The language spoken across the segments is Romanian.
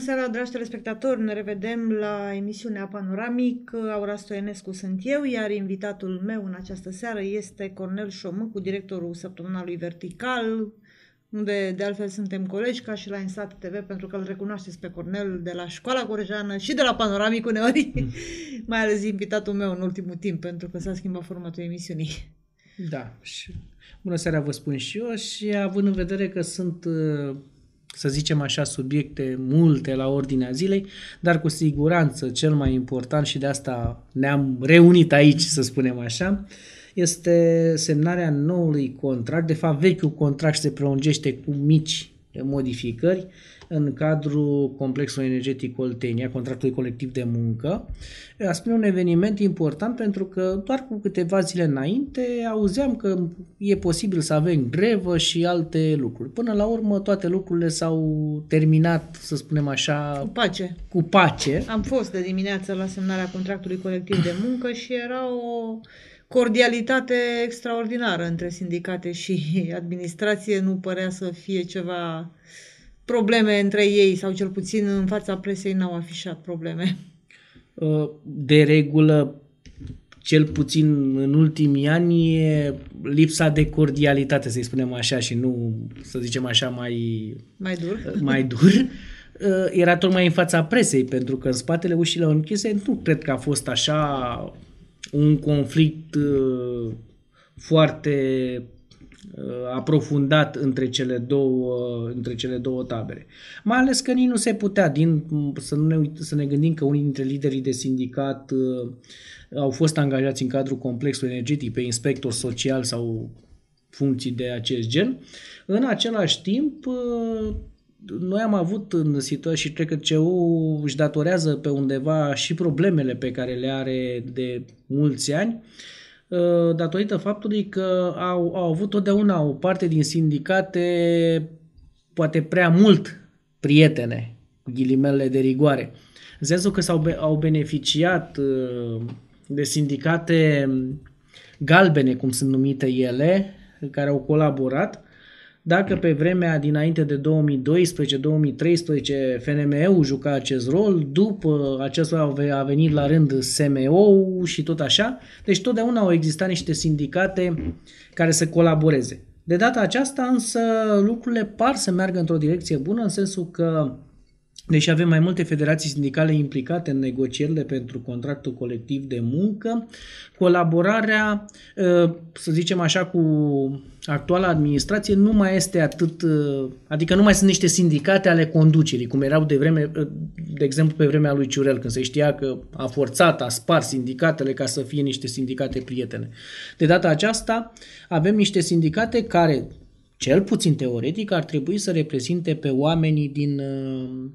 seara, dragi telespectatori! Ne revedem la emisiunea Panoramic. Aura Stoienescu sunt eu, iar invitatul meu în această seară este Cornel Șomâcu, directorul săptămânalului Vertical, unde de altfel suntem colegi ca și la Insat TV, pentru că îl recunoașteți pe Cornel de la Școala Corejană și de la Panoramic uneori, mm. mai ales invitatul meu în ultimul timp, pentru că s-a schimbat formatul emisiunii. Da, și bună seara vă spun și eu și având în vedere că sunt uh, să zicem așa, subiecte multe la ordinea zilei, dar cu siguranță cel mai important și de asta ne-am reunit aici, să spunem așa, este semnarea noului contract. De fapt, vechiul contract se prelungește cu mici modificări în cadrul complexului energetic Oltenia, contractului colectiv de muncă. A spune un eveniment important pentru că doar cu câteva zile înainte auzeam că e posibil să avem grevă și alte lucruri. Până la urmă toate lucrurile s-au terminat, să spunem așa, cu pace. Cu pace. Am fost de dimineață la semnarea contractului colectiv de muncă și era o cordialitate extraordinară între sindicate și administrație. Nu părea să fie ceva probleme între ei sau cel puțin în fața presei n-au afișat probleme. Uh, de regulă, cel puțin în ultimii ani, e lipsa de cordialitate, să-i spunem așa, și nu, să zicem așa, mai, mai dur. Mai dur uh, era tocmai în fața presei, pentru că în spatele ușilor închise nu cred că a fost așa un conflict uh, foarte Uh, aprofundat între cele două, între cele două tabere. Mai ales că nici nu se putea, din, să, nu ne, să ne gândim că unii dintre liderii de sindicat uh, au fost angajați în cadrul complexului energetic pe inspector social sau funcții de acest gen. În același timp, uh, noi am avut în situație și cred că CEU își datorează pe undeva și problemele pe care le are de mulți ani, uh, Uh, datorită faptului că au, au avut totdeauna o parte din sindicate poate prea mult prietene, cu ghilimele de rigoare. În sensul că s-au, au beneficiat uh, de sindicate galbene, cum sunt numite ele, care au colaborat dacă pe vremea dinainte de 2012-2013 FNME-ul juca acest rol, după acest rol a venit la rând SMO și tot așa, deci totdeauna au existat niște sindicate care să colaboreze. De data aceasta însă lucrurile par să meargă într-o direcție bună în sensul că Deși avem mai multe federații sindicale implicate în negocierile pentru contractul colectiv de muncă, colaborarea, ă, să zicem așa, cu actuala administrație nu mai este atât, ă, adică nu mai sunt niște sindicate ale conducerii, cum erau de vreme, ă, de exemplu pe vremea lui Ciurel, când se știa că a forțat, a spart sindicatele ca să fie niște sindicate prietene. De data aceasta avem niște sindicate care, cel puțin teoretic, ar trebui să reprezinte pe oamenii din Uh,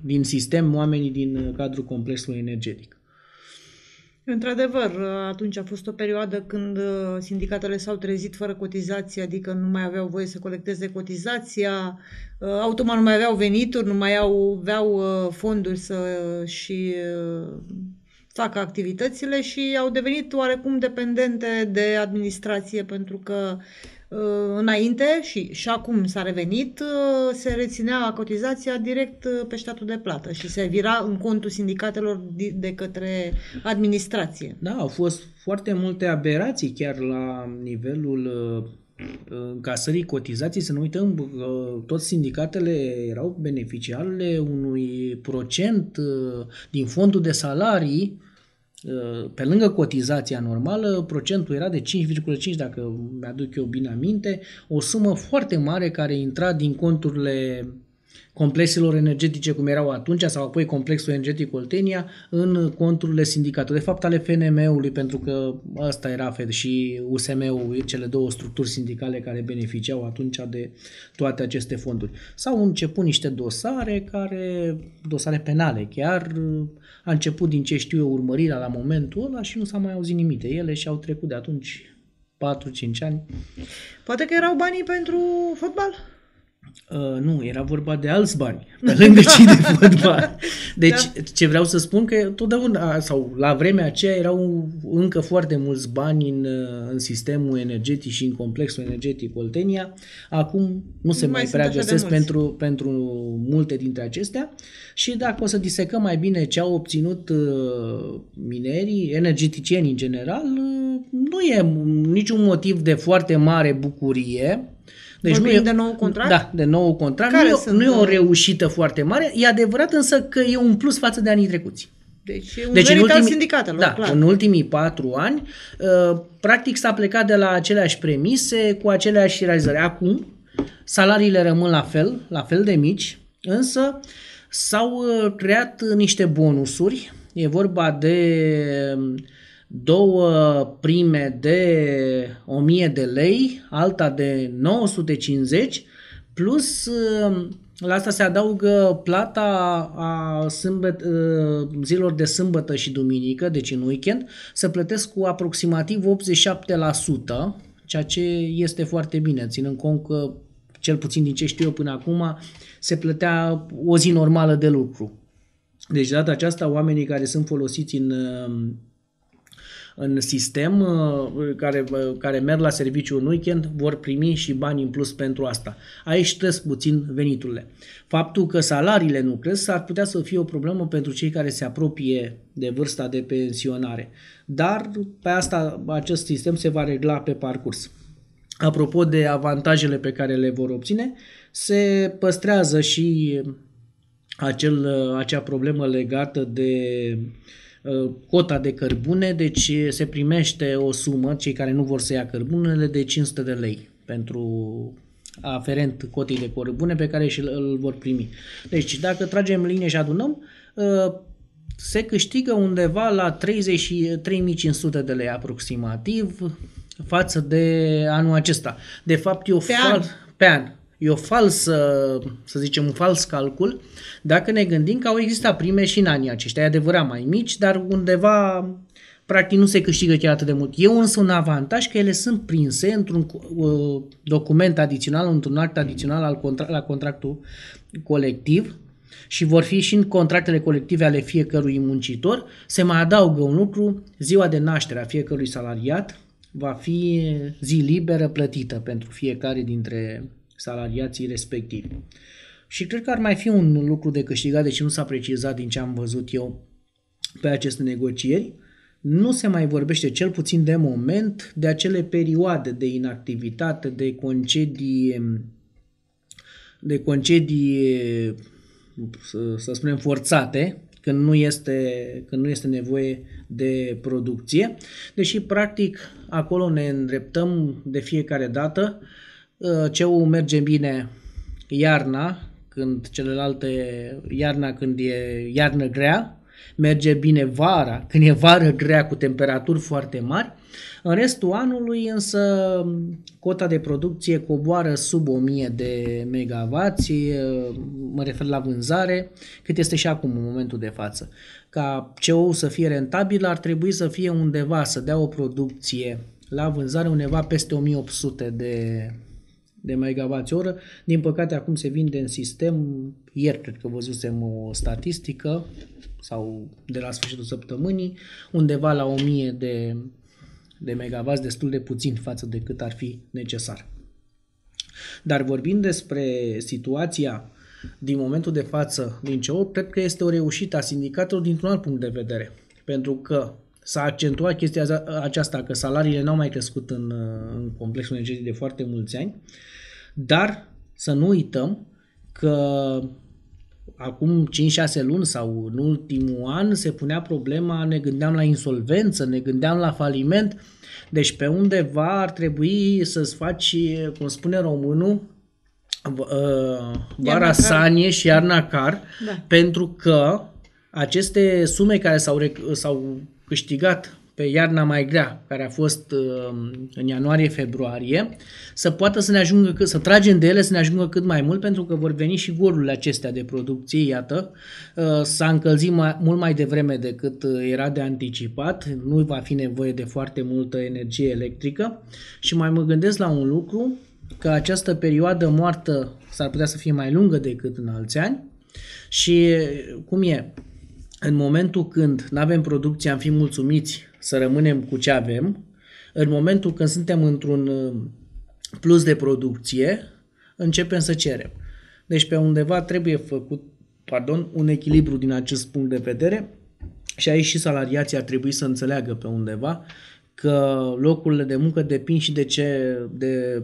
din sistem, oamenii din uh, cadrul complexului energetic. Într-adevăr, uh, atunci a fost o perioadă când sindicatele s-au trezit fără cotizație, adică nu mai aveau voie să colecteze cotizația, automat nu mai aveau venituri, nu mai aveau fonduri să și facă activitățile și au devenit oarecum dependente de administrație pentru că Uh, înainte și, și acum s-a revenit, uh, se reținea cotizația direct uh, pe statul de plată și se vira în contul sindicatelor de către administrație. Da, au fost foarte multe aberații chiar la nivelul încasării cotizații, să nu uităm, toți sindicatele erau beneficiarele unui procent din fondul de salarii Uh, pe lângă cotizația normală, procentul era de 5,5, dacă mi-aduc eu bine aminte, o sumă foarte mare care intra din conturile complexelor energetice cum erau atunci sau apoi complexul energetic Oltenia în conturile sindicatului, de fapt ale FNM-ului, pentru că asta era FED și USM-ul, cele două structuri sindicale care beneficiau atunci de toate aceste fonduri. S-au început niște dosare care, dosare penale chiar, a început din ce știu eu urmărirea la momentul ăla și nu s-a mai auzit nimic de ele și au trecut de atunci 4-5 ani. Poate că erau banii pentru fotbal? Uh, nu, era vorba de alți bani, pe lângă cei de fotbal. Deci, da. ce vreau să spun că totdeauna, sau la vremea aceea, erau încă foarte mulți bani în, uh, în sistemul energetic și în complexul energetic Oltenia. Acum nu se nu mai, mai prea găsesc pentru, pentru multe dintre acestea. Și dacă o să disecăm mai bine ce au obținut uh, minerii, energeticieni în general, uh, nu e niciun motiv de foarte mare bucurie deci Vorbim nu e, de nou contract? Da, de nou contract. Care nu, sunt nu e o reușită foarte mare. E adevărat însă că e un plus față de anii trecuți. Deci e un deci în ultimii, sindicatelor, da, clar. în ultimii patru ani, uh, practic s-a plecat de la aceleași premise, cu aceleași realizări. Acum, salariile rămân la fel, la fel de mici, însă s-au uh, creat niște bonusuri. E vorba de două prime de 1000 de lei, alta de 950, plus uh, la asta se adaugă plata a sâmbăt, uh, zilor de sâmbătă și duminică, deci în weekend, să plătesc cu aproximativ 87%, ceea ce este foarte bine, ținând cont că, cel puțin din ce știu eu până acum, se plătea o zi normală de lucru. Deci, data aceasta, oamenii care sunt folosiți în uh, în sistem uh, care, uh, care merg la serviciu în weekend vor primi și bani în plus pentru asta. Aici cresc puțin veniturile. Faptul că salariile nu cresc ar putea să fie o problemă pentru cei care se apropie de vârsta de pensionare. Dar pe asta acest sistem se va regla pe parcurs. Apropo de avantajele pe care le vor obține, se păstrează și acel, acea problemă legată de Uh, cota de cărbune, deci se primește o sumă, cei care nu vor să ia cărbunele, de 500 de lei pentru aferent cotei de cărbune pe care și îl vor primi. Deci dacă tragem linie și adunăm, uh, se câștigă undeva la 3500 de lei aproximativ față de anul acesta. De fapt, eu pe fal- an. pe an. E o falsă, să zicem, un fals calcul, dacă ne gândim că au existat prime și în anii aceștia, e adevărat mai mici, dar undeva practic nu se câștigă chiar atât de mult. E însă un avantaj că ele sunt prinse într-un uh, document adițional, într-un act adițional al contra- la contractul colectiv și vor fi și în contractele colective ale fiecărui muncitor. Se mai adaugă un lucru, ziua de naștere a fiecărui salariat va fi zi liberă plătită pentru fiecare dintre salariații respectivi. Și cred că ar mai fi un lucru de câștigat, deși nu s-a precizat din ce am văzut eu pe aceste negocieri. Nu se mai vorbește, cel puțin de moment, de acele perioade de inactivitate, de concedii, de concedii să, să spunem, forțate, când nu, este, când nu este nevoie de producție, deși practic acolo ne îndreptăm de fiecare dată Uh, CEU merge bine iarna, când celelalte, iarna când e iarnă grea, merge bine vara, când e vară grea cu temperaturi foarte mari. În restul anului însă cota de producție coboară sub 1000 de megavați, uh, mă refer la vânzare, cât este și acum în momentul de față. Ca CO să fie rentabil ar trebui să fie undeva, să dea o producție la vânzare undeva peste 1800 de de megawatt oră. Din păcate acum se vinde în sistem, ieri cred că văzusem o statistică sau de la sfârșitul săptămânii, undeva la 1000 de, de megawatt, destul de puțin față de cât ar fi necesar. Dar vorbind despre situația din momentul de față din CEO, cred că este o reușită a sindicatelor dintr-un alt punct de vedere. Pentru că s-a accentuat chestia aceasta că salariile n-au mai crescut în, în complexul energetic de foarte mulți ani, dar să nu uităm că acum 5-6 luni sau în ultimul an se punea problema, ne gândeam la insolvență, ne gândeam la faliment, deci pe undeva ar trebui să-ți faci, cum spune românul, uh, vara sanie și iarna car, da. pentru că aceste sume care s-au, s-au câștigat pe iarna mai grea, care a fost uh, în ianuarie-februarie, să poată să ne ajungă, să tragem de ele să ne ajungă cât mai mult, pentru că vor veni și golurile acestea de producție, iată, uh, s-a încălzit mai, mult mai devreme decât uh, era de anticipat, nu va fi nevoie de foarte multă energie electrică. Și mai mă gândesc la un lucru, că această perioadă moartă s-ar putea să fie mai lungă decât în alți ani. Și cum e, în momentul când nu avem producție am fi mulțumiți să rămânem cu ce avem, în momentul când suntem într-un uh, plus de producție, începem să cerem. Deci pe undeva trebuie făcut pardon, un echilibru din acest punct de vedere și aici și salariații ar trebui să înțeleagă pe undeva că locurile de muncă depind și de ce, de,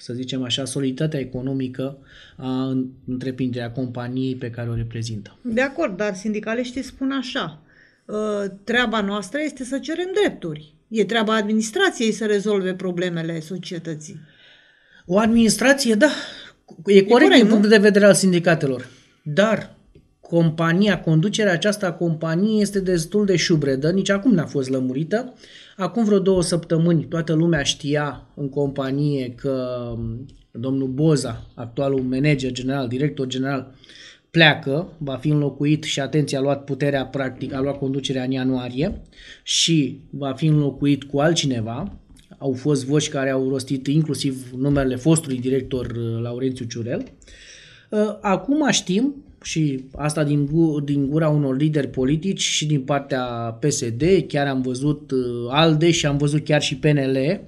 să zicem așa, soliditatea economică a întreprinderii, a companiei pe care o reprezintă. De acord, dar sindicaliștii spun așa, ă, treaba noastră este să cerem drepturi. E treaba administrației să rezolve problemele societății. O administrație, da, e corect, e corect din punct de vedere al sindicatelor. Dar compania, conducerea aceasta a companiei este destul de șubredă, nici acum n-a fost lămurită. Acum vreo două săptămâni toată lumea știa în companie că um, domnul Boza, actualul manager general, director general, pleacă, va fi înlocuit și atenție a luat puterea practic, a luat conducerea în ianuarie și va fi înlocuit cu altcineva. Au fost voci care au rostit inclusiv numerele fostului director uh, Laurențiu Ciurel. Uh, acum știm și asta din, din gura unor lideri politici și din partea PSD, chiar am văzut uh, ALDE și am văzut chiar și PNL,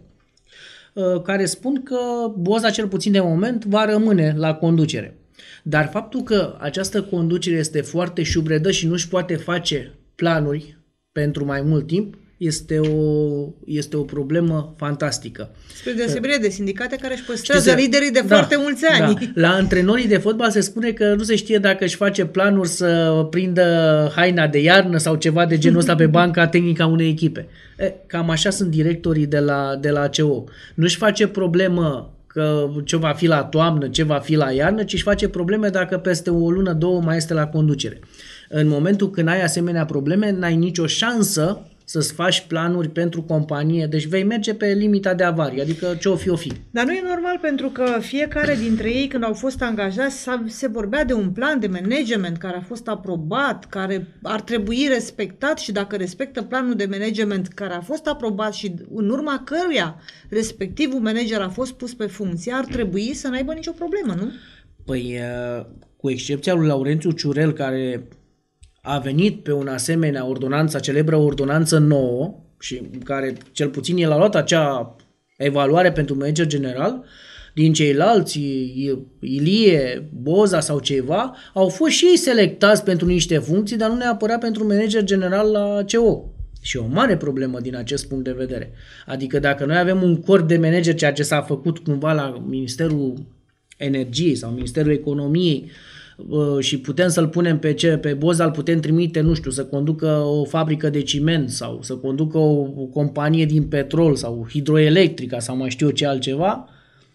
uh, care spun că Boza cel puțin de moment va rămâne la conducere. Dar faptul că această conducere este foarte șubredă și nu-și poate face planuri pentru mai mult timp, este o, este o problemă fantastică. Spre deosebire de sindicate care își păstrează Știți, liderii de da, foarte mulți ani. Da. La antrenorii de fotbal se spune că nu se știe dacă își face planuri să prindă haina de iarnă sau ceva de genul ăsta pe banca tehnică a unei echipe. E, cam așa sunt directorii de la, de la ACO. Nu-și face problemă că ce va fi la toamnă, ce va fi la iarnă, ci își face probleme dacă peste o lună, două mai este la conducere. În momentul când ai asemenea probleme, n-ai nicio șansă să-ți faci planuri pentru companie, deci vei merge pe limita de avarie, adică ce o fi, o fi. Dar nu e normal pentru că fiecare dintre ei când au fost angajați se vorbea de un plan de management care a fost aprobat, care ar trebui respectat și dacă respectă planul de management care a fost aprobat și în urma căruia respectivul manager a fost pus pe funcție, ar trebui să n-aibă nicio problemă, nu? Păi, cu excepția lui Laurențiu Ciurel, care a venit pe un asemenea ordonanță, celebră ordonanță nouă, și care cel puțin el a luat acea evaluare pentru manager general, din ceilalți, Ilie, Boza sau ceva, au fost și ei selectați pentru niște funcții, dar nu neapărat pentru manager general la CO. Și o mare problemă din acest punct de vedere. Adică dacă noi avem un corp de manager, ceea ce s-a făcut cumva la Ministerul Energiei sau Ministerul Economiei, uh, și putem să-l punem pe ce, pe Boza îl putem trimite, nu știu, să conducă o fabrică de ciment sau să conducă o, o companie din petrol sau hidroelectrica sau mai știu eu ce altceva,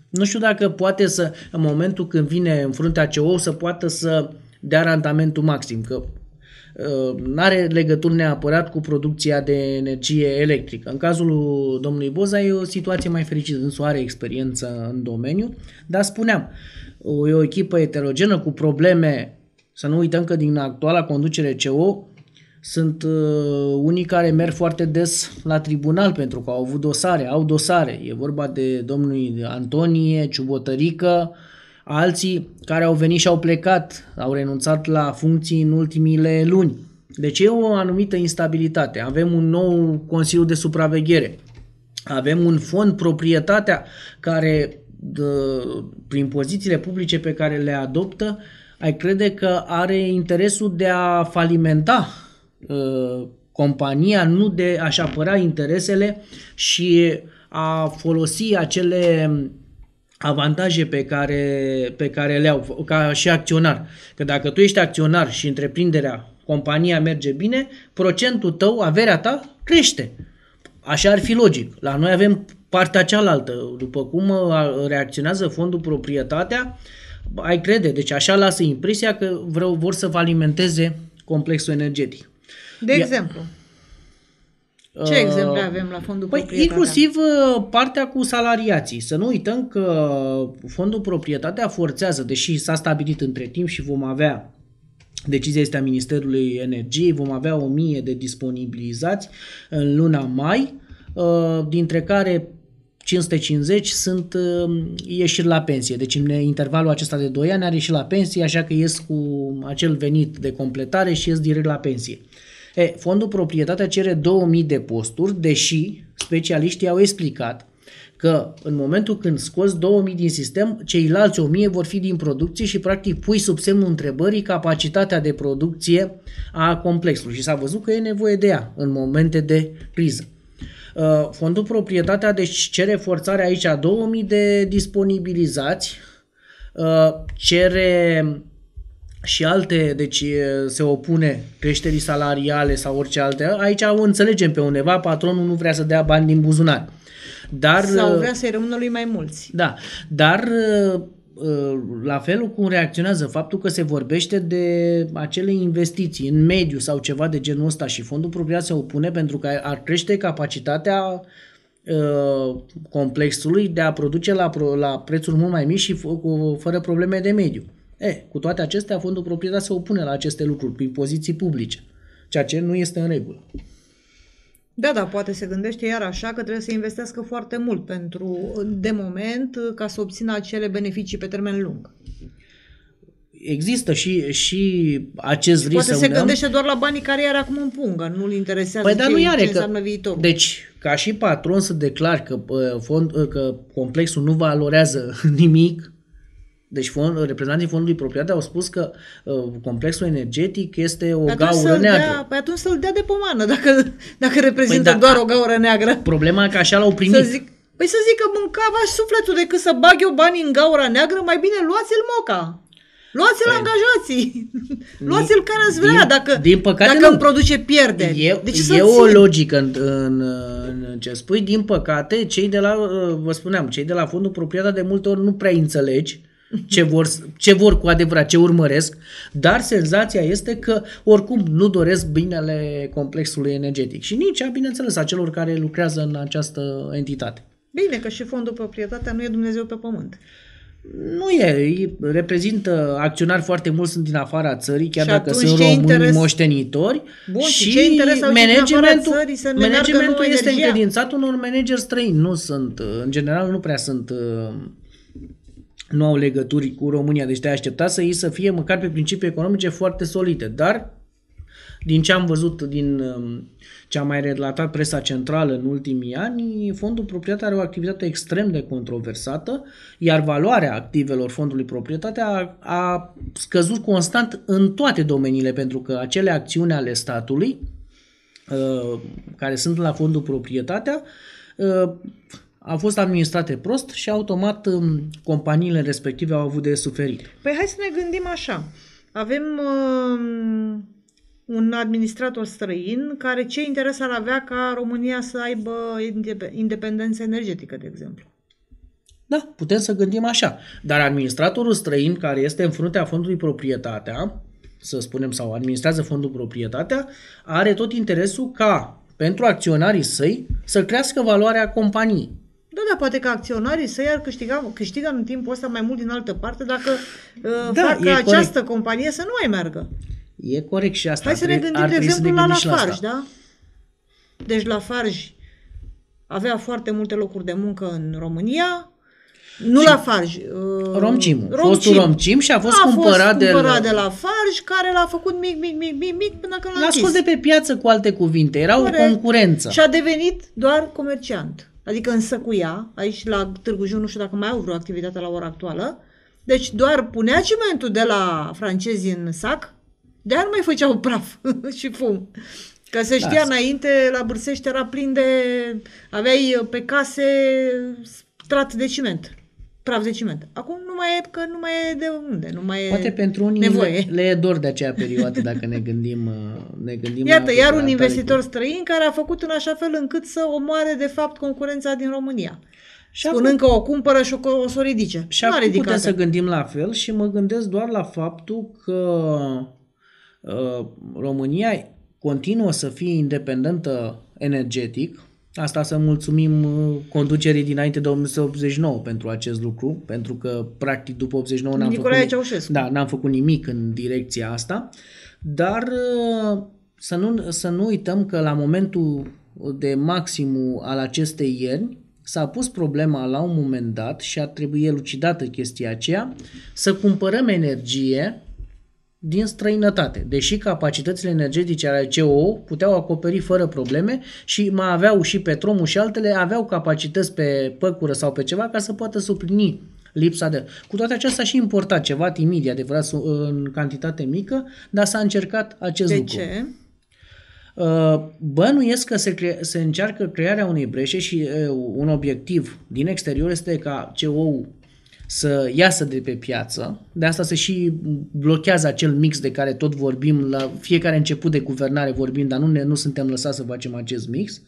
nu știu dacă poate să, în momentul când vine în fruntea CO, să poată să dea randamentul maxim, că uh, nu are legătură neapărat cu producția de energie electrică. În cazul domnului Boza e o situație mai fericită, însă are experiență în domeniu, dar spuneam, e o echipă heterogenă cu probleme, să nu uităm că din actuala conducere CO sunt uh, unii care merg foarte des la tribunal pentru că au avut dosare, au dosare. E vorba de domnul Antonie, Ciubotărică, alții care au venit și au plecat, au renunțat la funcții în ultimile luni. Deci e o anumită instabilitate. Avem un nou Consiliu de Supraveghere. Avem un fond proprietatea care de, prin pozițiile publice pe care le adoptă, ai crede că are interesul de a falimenta uh, compania, nu de a-și apăra interesele și a folosi acele avantaje pe care, pe care le au ca și acționar. Că dacă tu ești acționar și întreprinderea, compania merge bine, procentul tău, averea ta crește. Așa ar fi logic. La noi avem partea cealaltă, după cum uh, reacționează fondul proprietatea, ai crede, deci așa lasă impresia că vreau, vor să vă alimenteze complexul energetic. De Ia, exemplu? Ce uh, exemple avem la fondul păi, proprietatea? Inclusiv uh, partea cu salariații. Să nu uităm că fondul proprietatea forțează, deși s-a stabilit între timp și vom avea Decizia este a Ministerului Energiei, vom avea o mie de disponibilizați în luna mai, dintre care 550 sunt uh, ieșiri la pensie. Deci în intervalul acesta de 2 ani are ieșit la pensie, așa că ies cu acel venit de completare și ies direct la pensie. E, fondul proprietatea cere 2000 de posturi, deși specialiștii au explicat că în momentul când scoți 2000 din sistem, ceilalți 1000 vor fi din producție și practic pui sub semnul întrebării capacitatea de producție a complexului și s-a văzut că e nevoie de ea în momente de criză. Uh, fondul proprietatea deci cere forțarea aici a 2000 de disponibilizați, uh, cere și alte, deci se opune creșterii salariale sau orice alte. Aici o înțelegem pe undeva, patronul nu vrea să dea bani din buzunar. Dar, Sau vrea să-i rămână lui mai mulți. Da, dar la felul cum reacționează faptul că se vorbește de acele investiții în mediu sau ceva de genul ăsta și fondul propriat se opune pentru că ar crește capacitatea complexului de a produce la, la prețuri mult mai mici și fără probleme de mediu. E, cu toate acestea, fondul proprietar se opune la aceste lucruri prin poziții publice, ceea ce nu este în regulă. Da, da, poate se gândește iar așa că trebuie să investească foarte mult pentru, de moment, ca să obțină acele beneficii pe termen lung. Există și, și acest risc. Poate se uneam. gândește doar la banii care are acum în pungă, nu-l interesează păi, ce, nu are, ce că, înseamnă viitorul. Deci, ca și patron să declar că, fond, că complexul nu valorează nimic, deci fond, reprezentanții fondului proprietate au spus că uh, complexul energetic este o păi gaură neagră. Dea, păi atunci să-l dea de pomană dacă, dacă reprezintă păi da, doar o gaură neagră. Problema e că așa l-au primit. Să zic, păi să zic că mâncava sufletul decât să bag eu banii în gaura neagră, mai bine luați-l moca. Luați-l păi, angajații. Luați-l care ați vrea. Din, dacă, din păcate dacă nu, îmi produce pierderi. E, de ce e o logică în, în, în ce spui. Din păcate, cei de la, uh, vă spuneam, cei de la fondul proprietar de multe ori nu prea înțelegi ce vor, ce vor cu adevărat, ce urmăresc, dar senzația este că oricum nu doresc binele complexului energetic și nici, bineînțeles, a celor care lucrează în această entitate. Bine, că și fondul proprietatea nu e Dumnezeu pe pământ. Nu e, reprezintă acționari foarte mulți sunt din afara țării, chiar și dacă sunt români interes... moștenitori Bun, și, ce interes managementul, țării să managementul este energia? încredințat unor manageri străini, nu sunt, în general nu prea sunt uh, nu au legături cu România, deci te aștepta să ei să fie măcar pe principii economice foarte solide, dar din ce am văzut, din um, ce a mai relatat presa centrală în ultimii ani, fondul proprietar are o activitate extrem de controversată, iar valoarea activelor fondului proprietate a, a scăzut constant în toate domeniile, pentru că acele acțiuni ale statului, uh, care sunt la fondul proprietatea, uh, au fost administrate prost și automat um, companiile respective au avut de suferit. Păi hai să ne gândim așa. Avem uh, un administrator străin care ce interes ar avea ca România să aibă independență energetică, de exemplu? Da, putem să gândim așa. Dar administratorul străin care este în fruntea fondului proprietatea, să spunem, sau administrează fondul proprietatea, are tot interesul ca pentru acționarii săi să crească valoarea companiei. Da, da, poate că acționarii să iar câștiga, câștigă în timpul ăsta mai mult din altă parte dacă uh, da, fac ca această corect. companie să nu mai meargă. E corect și asta. Hai să ne gândim, de exemplu, la Lafarge, da? Deci Lafarge avea foarte multe locuri de muncă în România, nu la Farj. Uh, Romcim. Romcim. Fostul Romcim și a fost a cumpărat, fost cumpărat de, de la Farj, care l-a făcut mic, mic, mic, mic, mic până când l-a L-a scos de pe piață cu alte cuvinte. Era Corect. o concurență. Și a devenit doar comerciant. Adică însăcuia, aici la Târgu Jiu, nu știu dacă mai au vreo activitate la ora actuală, deci doar punea cimentul de la francezi în sac, de nu mai făceau praf și fum. Că se știa da. înainte, la Bârsești era plin de... aveai pe case strat de ciment praf de ciment. Acum nu mai e, că nu mai e de unde, nu mai e Poate pentru unii nevoie. Le, le e dor de acea perioadă dacă ne gândim, uh, ne gândim Iată, iar un investitor străin care a făcut în așa fel încât să omoare de fapt concurența din România. Și Spunând acum, că o cumpără și o, o să o ridice. Și acum putem să gândim la fel și mă gândesc doar la faptul că uh, România continuă să fie independentă energetic, Asta să mulțumim uh, conducerii dinainte de 1989 pentru acest lucru, pentru că practic după 89 n-am Nicolae făcut, Ceaușescu. da, n-am făcut nimic în direcția asta, dar uh, să nu, să nu uităm că la momentul de maximum al acestei ierni s-a pus problema la un moment dat și a trebuit elucidată chestia aceea să cumpărăm energie din străinătate, deși capacitățile energetice ale CO puteau acoperi fără probleme și mai aveau și Petromul și altele, aveau capacități pe păcură sau pe ceva ca să poată suplini lipsa de... Cu toate acestea și importat ceva timid, adevărat, în cantitate mică, dar s-a încercat acest de lucru. De ce? Uh, bănuiesc că se, cre- se încearcă crearea unei breșe și uh, un obiectiv din exterior este ca co să iasă de pe piață. De asta se și blochează acel mix de care tot vorbim la fiecare început de guvernare vorbim, dar nu, ne, nu suntem lăsați să facem acest mix.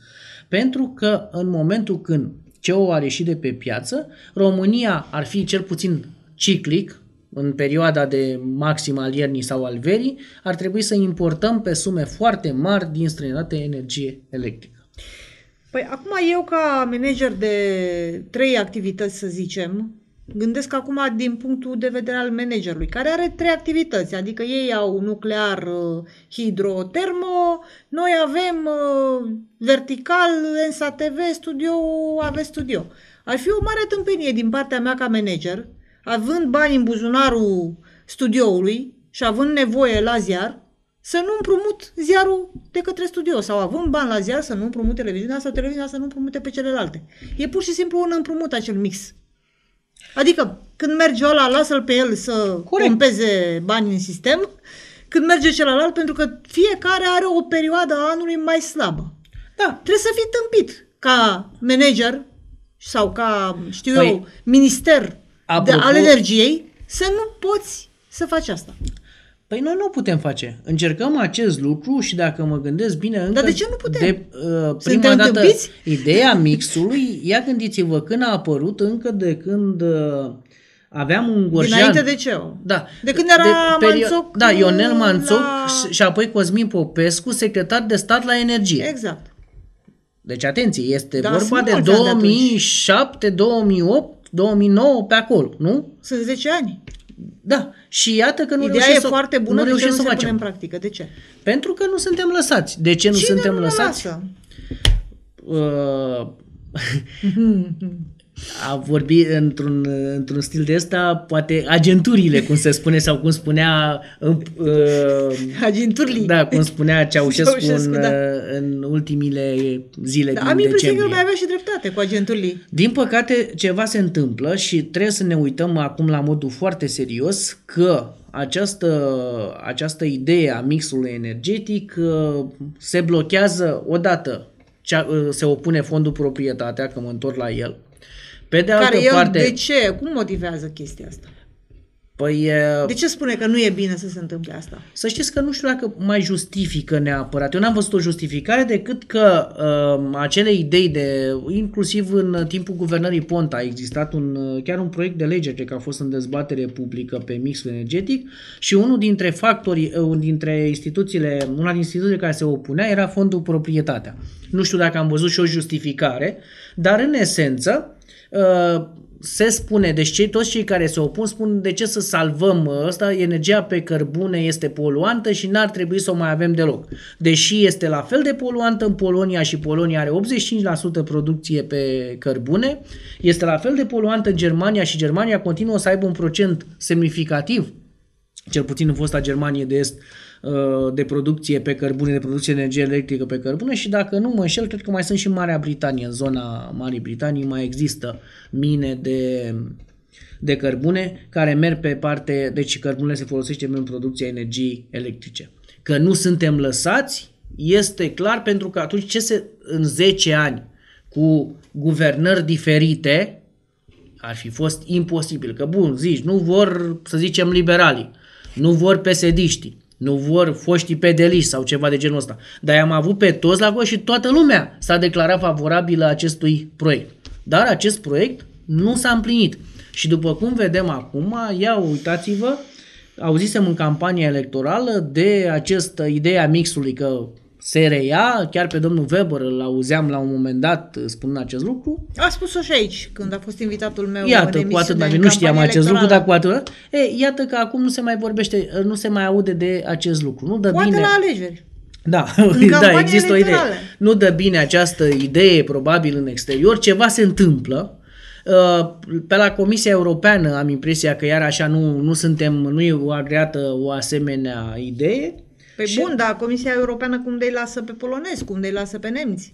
Pentru că în momentul când CO ar ieși de pe piață, România ar fi cel puțin ciclic, în perioada de maxim al iernii sau al verii, ar trebui să importăm pe sume foarte mari din străinătate energie electrică. Păi acum eu ca manager de trei activități, să zicem, gândesc acum din punctul de vedere al managerului, care are trei activități, adică ei au nuclear, uh, hidrotermo, noi avem uh, vertical, ENSA TV, studio, ave studio. Ar fi o mare tâmpenie din partea mea ca manager, având bani în buzunarul studioului și având nevoie la ziar, să nu împrumut ziarul de către studio sau având bani la ziar să nu împrumut televiziunea sau televiziunea să nu împrumute pe celelalte. E pur și simplu un împrumut acel mix. Adică când merge ăla, lasă-l pe el să Corect. pompeze bani în sistem, când merge celălalt, pentru că fiecare are o perioadă a anului mai slabă. Da. Trebuie să fii tâmpit ca manager sau ca, știu păi, eu, minister apropo, de, al energiei să nu poți să faci asta. Păi noi nu putem face. Încercăm acest lucru și dacă mă gândesc bine încă Dar de ce nu putem? De, uh, prima dată, întâmpiți? ideea mixului, ia gândiți-vă, când a apărut încă de când uh, aveam un gorjean. Dinainte de ce? Da. De când era de perio- Manțoc? Da, Ionel Manțoc la... și apoi Cosmin Popescu, secretar de stat la energie. Exact. Deci atenție, este da, vorba de 2007, 2008, 2009 pe acolo, nu? Sunt 10 ani. Da, și iată că nu Ideea reușim e să, foarte bună, nu de ce nu să se facem. pune în practică? De ce? Pentru că nu suntem lăsați. De ce nu Cine suntem nu lăsați? Lasă? Uh, a vorbi într-un, într-un stil de ăsta, poate agenturile, cum se spune, sau cum spunea... Uh, agenturile. Da, cum spunea Ceaușescu, Ceaușescu în, da. în ultimile zile da, din Am impresia că mai avea și dreptate cu agenturile. Din păcate, ceva se întâmplă și trebuie să ne uităm acum la modul foarte serios că această, această idee a mixului energetic uh, se blochează odată uh, se opune fondul proprietatea, că mă întorc la el, pe de altă Care parte... El, de ce? Cum motivează chestia asta? Păi, de ce spune că nu e bine să se întâmple asta? Să știți că nu știu dacă mai justifică neapărat. Eu n-am văzut o justificare decât că uh, acele idei de, inclusiv în timpul guvernării Ponta a existat un, chiar un proiect de lege ce a fost în dezbatere publică pe mixul energetic și unul dintre factorii, unul dintre instituțiile, una din instituțiile care se opunea era fondul proprietatea. Nu știu dacă am văzut și o justificare, dar în esență Uh, se spune, deci cei, toți cei care se opun spun de ce să salvăm ăsta, energia pe cărbune este poluantă și n-ar trebui să o mai avem deloc. Deși este la fel de poluantă în Polonia și Polonia are 85% producție pe cărbune, este la fel de poluantă în Germania și Germania continuă să aibă un procent semnificativ, cel puțin în fosta Germanie de Est, Uh, de producție pe cărbune, de producție de energie electrică pe cărbune și dacă nu mă înșel, cred că mai sunt și în Marea Britanie, în zona Marii Britanii mai există mine de, de cărbune care merg pe parte, deci cărbunele se folosește în producția energiei electrice. Că nu suntem lăsați este clar pentru că atunci ce se în 10 ani cu guvernări diferite ar fi fost imposibil. Că bun, zici, nu vor, să zicem, liberalii, nu vor pesediștii, nu vor foștii pedeliști sau ceva de genul ăsta. Dar am avut pe toți la gol și toată lumea s-a declarat favorabilă acestui proiect. Dar acest proiect nu s-a împlinit. Și după cum vedem acum, ia uitați-vă, auzisem în campania electorală de această idee a mixului, că se reia, chiar pe domnul Weber îl auzeam la un moment dat spunând acest lucru. A spus-o și aici, când a fost invitatul meu Iată, cu atât mai nu știam acest lucru, dar cu atât. E, iată că acum nu se mai vorbește, nu se mai aude de acest lucru. Nu dă Poate bine. la alegeri. Da, În da, campanii există o idee. electorale. Nu dă bine această idee, probabil, în exterior. Ceva se întâmplă. Uh, Pe la Comisia Europeană am impresia că iar așa nu, nu suntem, nu e o agreată o asemenea idee. Păi bun, dar Comisia Europeană cum de-i lasă pe polonezi, cum de-i lasă pe nemți?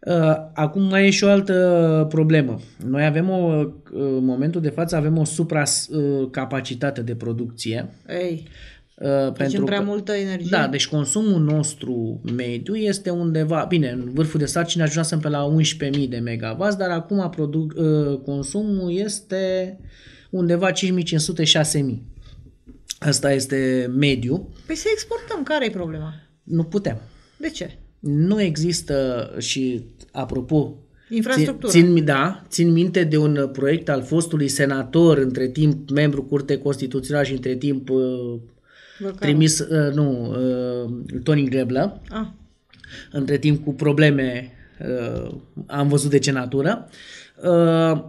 Uh, Acum mai e și o altă problemă. Noi avem o, uh, în momentul de față avem o supracapacitate de producție. Ei, uh, deci în prea multă energie. Da, deci consumul nostru mediu este undeva, bine, în vârful de sarcină ajunsem pe la 11.000 de megawatts, dar acum produc, uh, consumul este undeva 5.500-6.000. Asta este mediu. Păi să exportăm, care e problema? Nu putem. De ce? Nu există și, apropo, Infrastructură. Țin, da, țin minte de un proiect al fostului senator, între timp membru Curte Constituțională și între timp uh, Văcaru. trimis, uh, nu, uh, Tony Greblă, Ah, între timp cu probleme, uh, am văzut de ce natură, uh,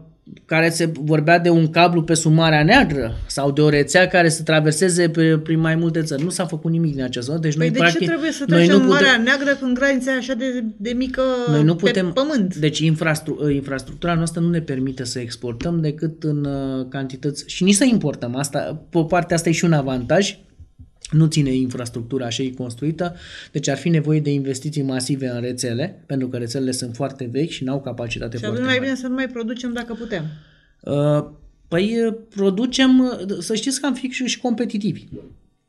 care se vorbea de un cablu pe sub Marea Neagră sau de o rețea care să traverseze pe, prin mai multe țări. Nu s-a făcut nimic din acest lucru. Deci păi noi, de practic, ce trebuie să noi trecem nu putem, Marea Neagră când granița e așa de, de mică noi nu putem, pe pământ? Deci infrastru, infrastructura noastră nu ne permite să exportăm decât în uh, cantități și nici să importăm. Asta, pe partea asta e și un avantaj. Nu ține infrastructura așa e construită, deci ar fi nevoie de investiții masive în rețele, pentru că rețelele sunt foarte vechi și n-au capacitate Și foarte atunci mai mare. bine să nu mai producem dacă putem. Uh, Păi uh, producem, uh, să știți că am fi și și competitivi.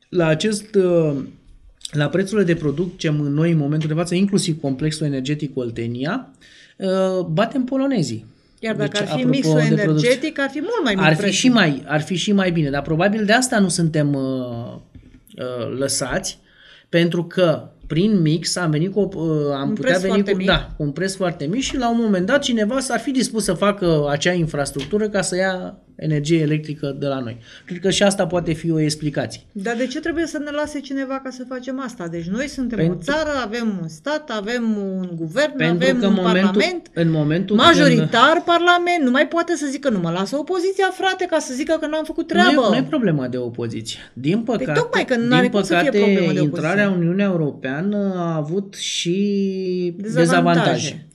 La acest, uh, la prețurile de producem noi în momentul de față, inclusiv complexul energetic Oltenia, uh, batem polonezii. Iar dacă Deci, ar fi apropo mixul de producție. energetic, ar fi mult mai mic Ar fi, prețul. și mai, ar fi și mai bine, dar probabil de asta nu suntem uh, uh, lăsați, pentru că prin mix am venit cu, o- uh, am Un putea preț veni foarte cu, mic. da, cu un preț foarte mic și la un moment dat cineva s-ar fi dispus să facă acea infrastructură ca să ia energie electrică de la noi. Cred că și asta poate fi o explicație. Dar de ce trebuie să ne lase cineva ca să facem asta? Deci noi suntem Pentru- o țară, avem un stat, avem un guvern, Pentru avem că un în momentul, parlament, în momentul majoritar parlament. Nu mai poate să zică nu mă lasă opoziția, frate, ca să zică că n-am făcut când, treabă. nu, e, nu e problema de opoziție. Din păcate, tocmai că n-are din cum să fie păcate problemă de intrarea în opoziție. Uniunea Europeană a avut și Dezavantaje. dezavantaje.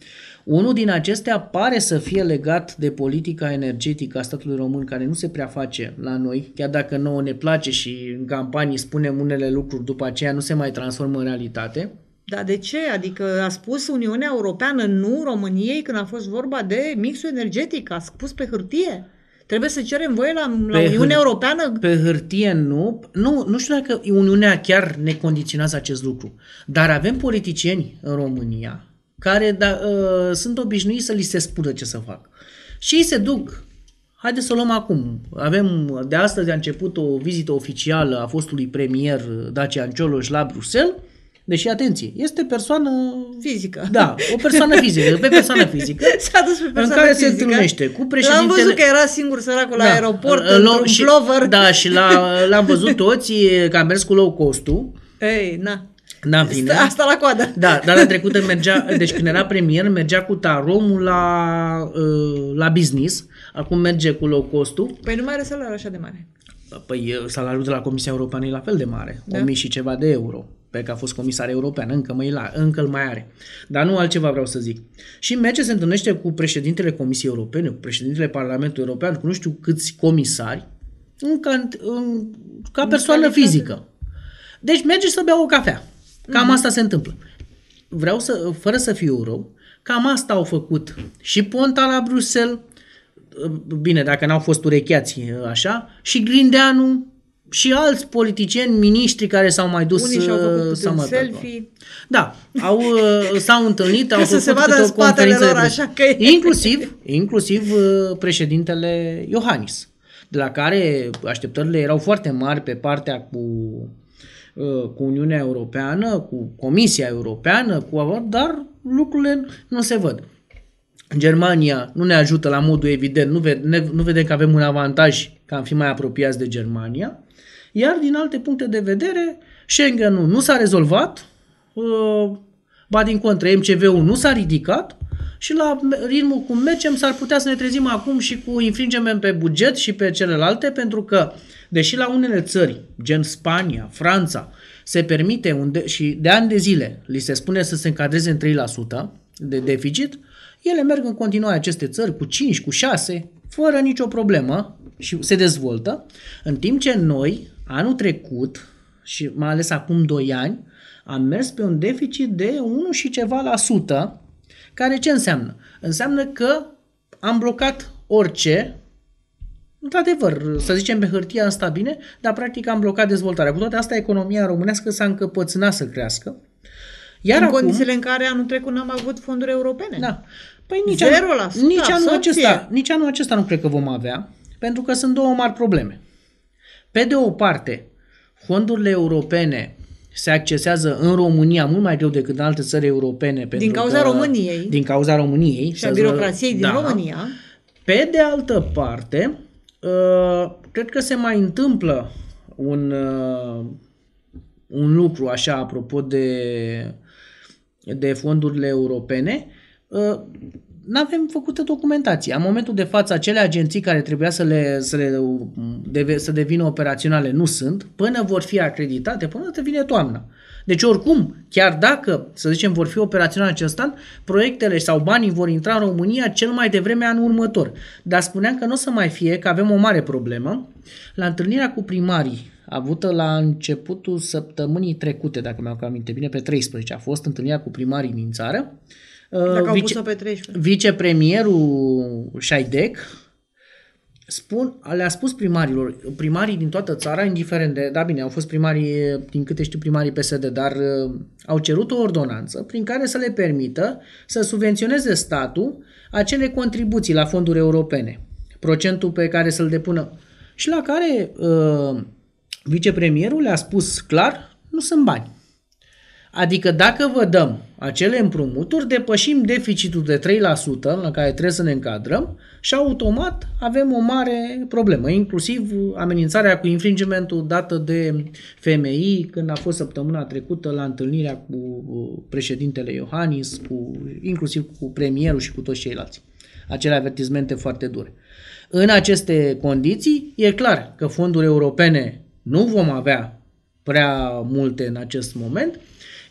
Unul din acestea pare să fie legat de politica energetică a statului român, care nu se prea face la noi, chiar dacă nouă ne place și în campanii spunem unele lucruri, după aceea nu se mai transformă în realitate. Dar de ce? Adică a spus Uniunea Europeană nu României când a fost vorba de mixul energetic, a spus pe hârtie. Trebuie să cerem voie la, la Pe Uniunea hâr- Europeană? Pe hârtie nu. nu. Nu știu dacă Uniunea chiar ne condiționează acest lucru, dar avem politicieni în România care da, uh, sunt obișnuiți să li se spună ce să fac. Și ei se duc. Haideți să o luăm acum. Avem, de astăzi a început o vizită oficială a fostului premier Dacian Cioloș la Bruxelles. Deși, atenție, este persoană... Fizică. Da, o persoană fizică, pe persoană fizică, S-a dus pe în persoană care se fizică. întâlnește cu L-am președintele... văzut că era singur săracul la aeroport, Îl- îl- într-un și- plover. Da, și la, l-am văzut toți că a mers cu low cost-ul. Ei, na. Da, bine. Asta, asta la coadă. Da, data trecută mergea, deci când era premier, mergea cu taromul la, uh, la business, acum merge cu low cost-ul. Păi nu mai are salariu așa de mare. Păi uh, salariul de la Comisia Europeană e la fel de mare, Da. 1000 și ceva de euro, pe că a fost comisar european, încă, mai la, încă îl mai are. Dar nu altceva vreau să zic. Și merge, se întâlnește cu președintele Comisiei Europene, cu președintele Parlamentului European, cu nu știu câți comisari, în, can- în, ca persoană calitate. fizică. Deci merge să bea o cafea. Cam asta se întâmplă. Vreau să, fără să fiu rău, cam asta au făcut și Ponta la Bruxelles, bine, dacă n-au fost urecheați așa, și Grindeanu și alți politicieni, miniștri care s-au mai dus Unii și-au făcut uh, câte să un mă selfie. Da, au, uh, s-au întâlnit, au Ca să făcut se vadă câte în o spatele conferință lor, de presă. așa că e- Inclusiv, inclusiv uh, președintele Iohannis, de la care așteptările erau foarte mari pe partea cu uh, cu Uniunea Europeană, cu Comisia Europeană, cu dar lucrurile nu se văd. Germania nu ne ajută la modul evident, nu, ved, ne, nu vedem că avem un avantaj că am fi mai apropiați de Germania, iar din alte puncte de vedere, Schengen-ul nu s-a rezolvat, uh, ba din contră, MCV-ul nu s-a ridicat și la ritmul cum mergem s-ar putea să ne trezim acum și cu infringement pe buget și pe celelalte, pentru că, deși la unele țări, gen Spania, Franța, se permite un de- și de ani de zile li se spune să se încadreze în 3% de deficit, ele merg în continuare aceste țări cu 5, cu 6, fără nicio problemă și se dezvoltă, în timp ce noi, anul trecut, și mai ales acum 2 ani, am mers pe un deficit de 1 și ceva la sută, care ce înseamnă? Înseamnă că am blocat orice, într-adevăr, să zicem pe hârtie asta bine, dar practic am blocat dezvoltarea. Cu toate astea, economia românească s-a încăpățânat să crească. Iar în acum, condițiile în care anul trecut n-am avut fonduri europene. Da. Păi nici, anul, nici, anul acesta, nici anul acesta nu cred că vom avea, pentru că sunt două mari probleme. Pe de o parte, fondurile europene se accesează în România mult mai greu decât în alte țări europene. Din cauza că, României. Din cauza României. Și a birocrației din da. România. Pe de altă parte, uh, cred că se mai întâmplă un, uh, un lucru așa apropo de, de fondurile europene. Uh, nu avem făcută documentație. În momentul de față, acele agenții care trebuia să, le, să, le, deve, să devină operaționale nu sunt, până vor fi acreditate, până să vine toamna. Deci oricum, chiar dacă, să zicem, vor fi operaționale acest an, proiectele sau banii vor intra în România cel mai devreme anul următor. Dar spuneam că nu o să mai fie, că avem o mare problemă. La întâlnirea cu primarii, avută la începutul săptămânii trecute, dacă mi-au aminte bine, pe 13, a fost întâlnirea cu primarii din țară, dacă au vice, pe 13. Vicepremierul Șaidec spun, le-a spus primarilor, primarii din toată țara, indiferent de, da bine, au fost primarii, din câte știu primarii PSD, dar uh, au cerut o ordonanță prin care să le permită să subvenționeze statul acele contribuții la fonduri europene, procentul pe care să-l depună și la care uh, vicepremierul le-a spus clar, nu sunt bani. Adică dacă vă dăm acele împrumuturi, depășim deficitul de 3% la care trebuie să ne încadrăm și automat avem o mare problemă, inclusiv amenințarea cu infringementul dată de FMI când a fost săptămâna trecută la întâlnirea cu președintele Iohannis, cu, inclusiv cu premierul și cu toți ceilalți. Acele avertizmente foarte dure. În aceste condiții, e clar că fonduri europene nu vom avea prea multe în acest moment,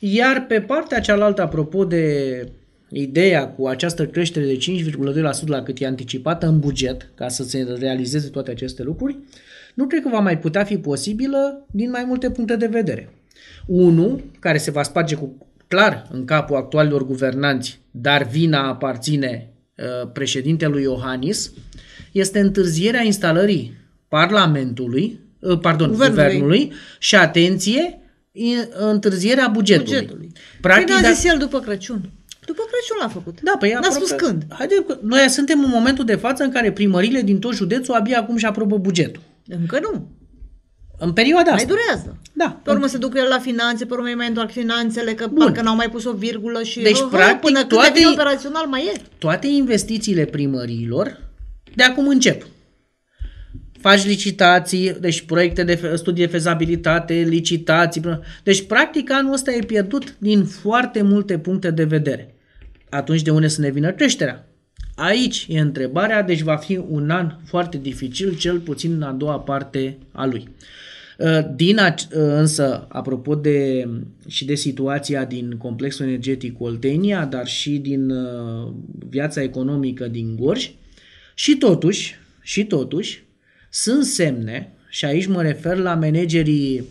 iar pe partea cealaltă, apropo de ideea cu această creștere de 5,2% la cât e anticipată în buget, ca să se realizeze toate aceste lucruri, nu cred că va mai putea fi posibilă din mai multe puncte de vedere. Unu, care se va sparge cu clar în capul actualilor guvernanți, dar vina aparține uh, președintelui Iohannis, este întârzierea instalării Parlamentului, uh, pardon, guvernului. guvernului și atenție, întârzierea bugetului. bugetului. Practic, păi a zis el după Crăciun. După Crăciun l-a făcut. Da, păi N-a spus când. Haide, noi suntem în momentul de față în care primările din tot județul abia acum și aprobă bugetul. Încă nu. În perioada mai asta. Mai durează. Da. Pe urmă se duc el la finanțe, pe urmă mai întorc finanțele, că Bun. parcă n-au mai pus o virgulă și deci, oh, practic, până toate, când operațional mai e. Toate investițiile primăriilor de acum încep faci licitații, deci proiecte de studii de fezabilitate, licitații. Deci, practic, anul ăsta e pierdut din foarte multe puncte de vedere. Atunci de unde să ne vină creșterea? Aici e întrebarea, deci va fi un an foarte dificil, cel puțin în a doua parte a lui. Din a, însă, apropo de și de situația din complexul energetic Oltenia, dar și din uh, viața economică din Gorj, și totuși, și totuși, sunt semne, și aici mă refer la managerii